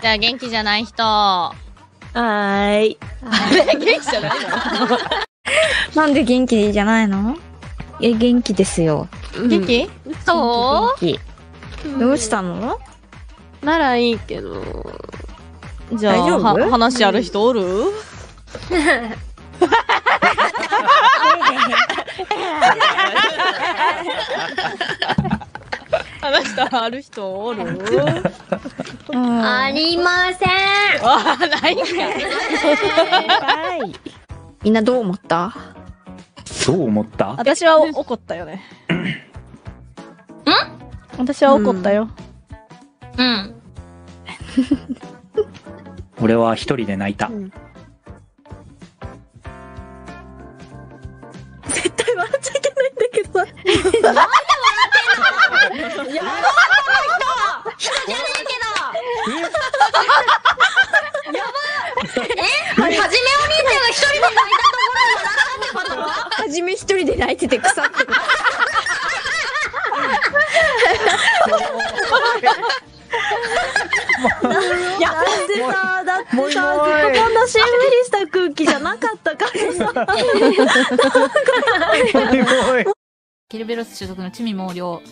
じゃあ元気じゃない人。はーい。元気じゃないの？なんで元気じゃないの？え、元気ですよ。元気？そ元気。どうしたの？ならいいけど。じゃあ、大丈夫？は話ある人おる？話したある人おる？ありません。あ、ないか。はい。みんなどう思った？どう思った？私は怒ったよね。ん？私は怒ったよ。うん。俺は一人で泣いた。絶対笑っちゃいけないんだけど。なんで笑ってんのやばい人じゃねえけどやばいえはじめお兄ちゃんが一人で泣いたところを笑ったってことはじめ一人で泣いてて腐ってる。いや、だってさ、だってさ、こんなしんみりした空気じゃなかったからさ。ケルベロス所属のチミ毛量